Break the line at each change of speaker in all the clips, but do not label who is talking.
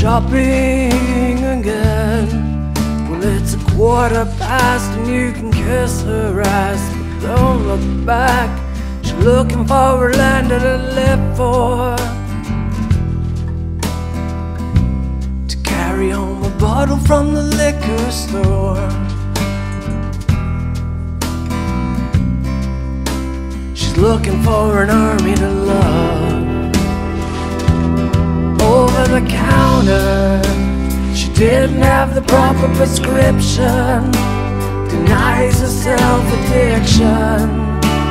shopping again. Well, it's a quarter past and you can kiss her ass, but don't look back. She's looking for a land to live for. To carry home a bottle from the liquor store. She's looking for an army to love over the counter. She didn't have the proper prescription, denies herself addiction.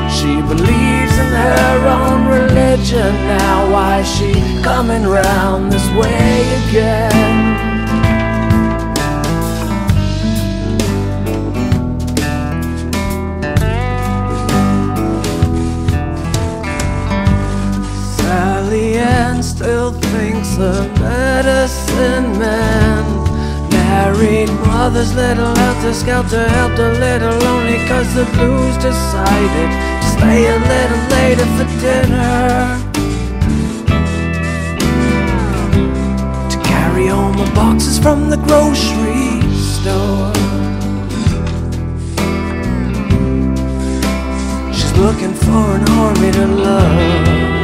She believes in her own religion. Now, why is she coming round this way again? Thinks the medicine man. Married mother's little helter skelter helped a little only cause the blues decided to stay a little later for dinner. To carry home the boxes from the grocery store. She's looking for an army to love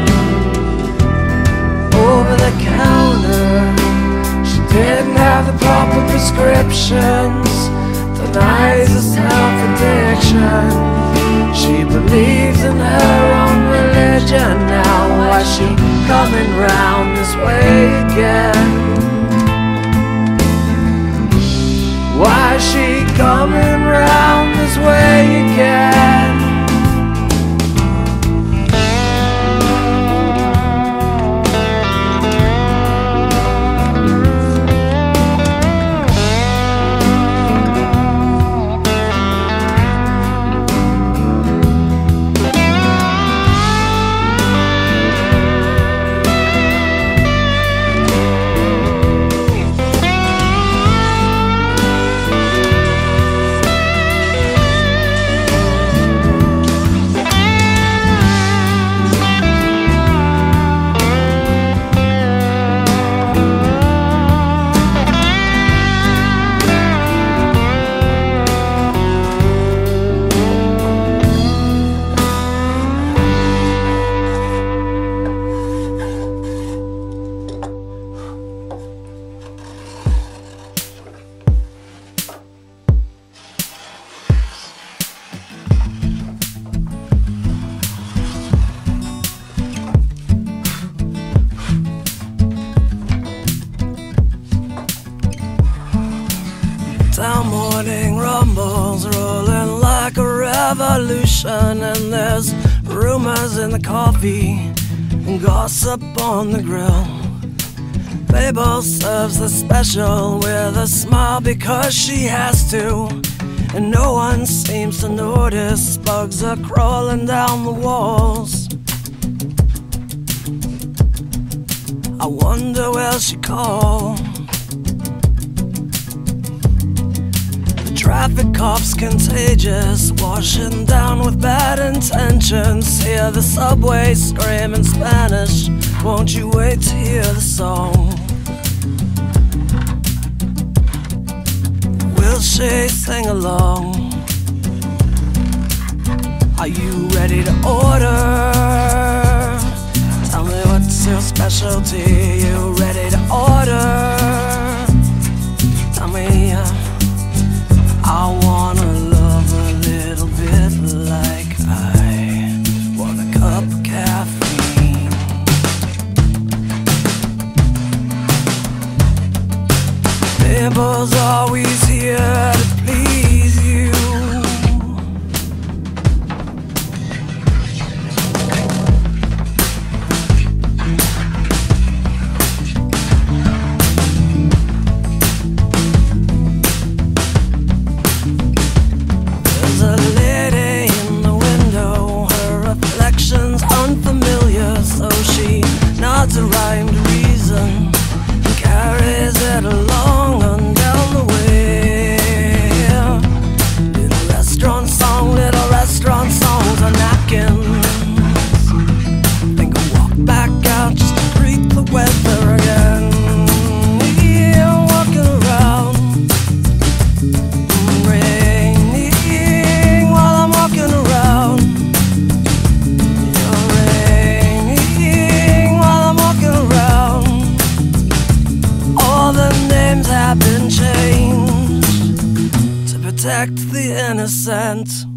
prescriptions, denies herself addiction. She believes in her own religion. Now, why she coming round this way again? Why she coming round this way again? Revolution, and there's rumors in the coffee and gossip on the grill. Mabel serves the special with a smile because she has to, and no one seems to notice bugs are crawling down the walls. I wonder where she called. Traffic cops contagious, washing down with bad intentions. Hear the subway scream in Spanish. Won't you wait to hear the song? Will she sing along? Are you ready to order? Tell me what's your specialty. You ready to order? Protect the innocent.